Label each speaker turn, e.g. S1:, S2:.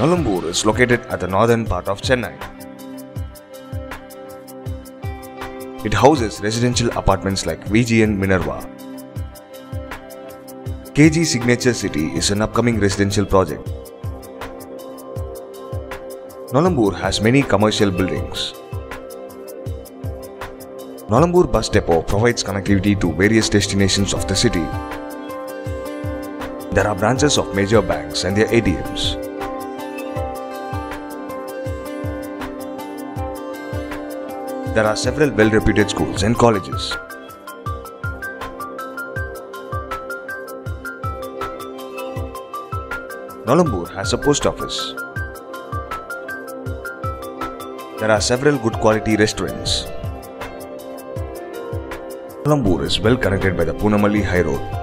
S1: Nolambur is located at the northern part of Chennai. It houses residential apartments like VGN Minerva. KG Signature City is an upcoming residential project. Nolambur has many commercial buildings. Nolambur Bus Depot provides connectivity to various destinations of the city. There are branches of major banks and their ATMs. There are several well reputed schools and colleges. Nolambur has a post office. There are several good quality restaurants. Nolambur is well connected by the Poonamallee High Road.